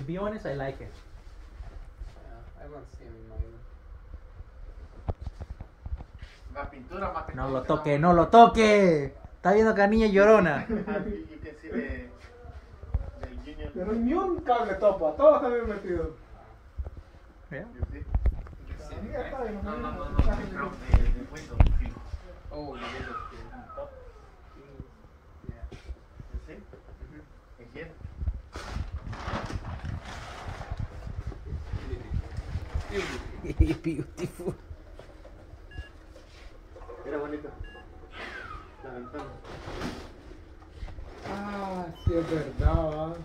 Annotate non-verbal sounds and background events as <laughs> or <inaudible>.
To be honest, I like it. Yeah, I want to see him in my La pintura más No lo toque, no lo toque. Está viendo que la niña llorona. <laughs> Union. Pero ni un cable topa, todos están bien metidos. Yeah. Ah, está No, no, no, no. está? Oh, the window. Top. Yeah. You see? Mhm. Here. <laughs> Beautiful. Era bonito. La ventana. Ah, sí es verdad.